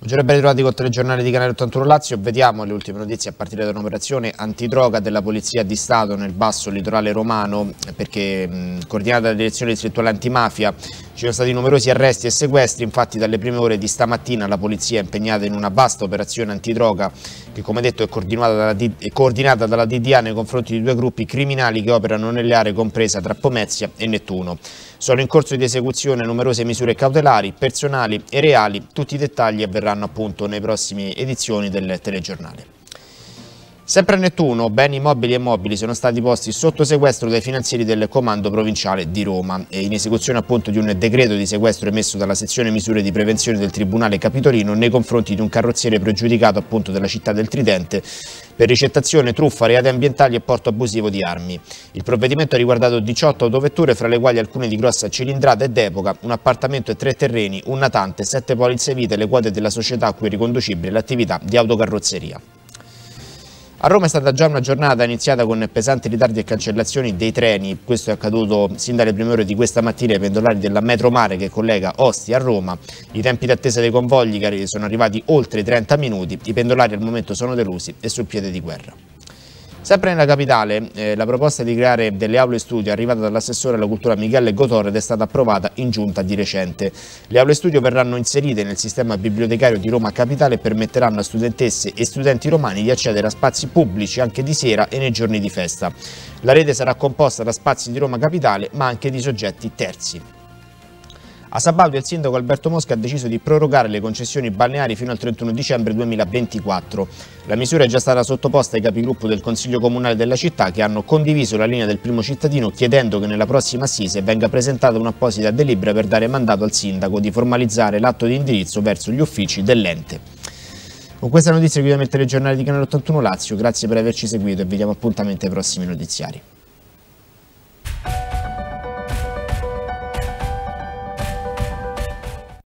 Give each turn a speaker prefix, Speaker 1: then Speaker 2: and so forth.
Speaker 1: Buongiorno e ben ritrovati con telegiornale di Canale 81 Lazio. Vediamo le ultime notizie a partire da un'operazione antidroga della Polizia di Stato nel basso litorale romano perché mh, coordinata dalla direzione distrettuale antimafia ci sono stati numerosi arresti e sequestri. Infatti dalle prime ore di stamattina la Polizia è impegnata in una vasta operazione antidroga che come detto è coordinata dalla, è coordinata dalla DDA nei confronti di due gruppi criminali che operano nelle aree comprese tra Pomezia e Nettuno. Sono in corso di esecuzione numerose misure cautelari, personali e reali. Tutti i dettagli avverranno appunto nei prossimi edizioni del telegiornale. Sempre a Nettuno, beni mobili e mobili sono stati posti sotto sequestro dai finanzieri del comando provinciale di Roma e in esecuzione appunto di un decreto di sequestro emesso dalla sezione misure di prevenzione del Tribunale Capitolino nei confronti di un carrozziere pregiudicato appunto della città del Tridente per ricettazione, truffa, reati ambientali e porto abusivo di armi. Il provvedimento ha riguardato 18 autovetture, fra le quali alcune di grossa cilindrata e d'epoca, un appartamento e tre terreni, un natante, sette polizze vite e le quote della società a cui è riconducibile l'attività di autocarrozzeria. A Roma è stata già una giornata iniziata con pesanti ritardi e cancellazioni dei treni, questo è accaduto sin dalle prime ore di questa mattina ai pendolari della Metro Mare che collega Ostia a Roma. I tempi d'attesa dei convogli sono arrivati oltre i 30 minuti, i pendolari al momento sono delusi e sul piede di guerra. Sempre nella capitale, eh, la proposta di creare delle aule studio arrivata dall'assessore alla cultura Michele Gotorred è stata approvata in giunta di recente. Le aule studio verranno inserite nel sistema bibliotecario di Roma Capitale e permetteranno a studentesse e studenti romani di accedere a spazi pubblici anche di sera e nei giorni di festa. La rete sarà composta da spazi di Roma Capitale ma anche di soggetti terzi. A Sabaudia il sindaco Alberto Mosca ha deciso di prorogare le concessioni balneari fino al 31 dicembre 2024. La misura è già stata sottoposta ai capigruppo del Consiglio Comunale della città che hanno condiviso la linea del primo cittadino chiedendo che nella prossima assise venga presentata un'apposita delibera per dare mandato al sindaco di formalizzare l'atto di indirizzo verso gli uffici dell'ente. Con questa notizia chiudiamo il telegiornale di Canale 81 Lazio, grazie per averci seguito e vi diamo appuntamento ai prossimi notiziari.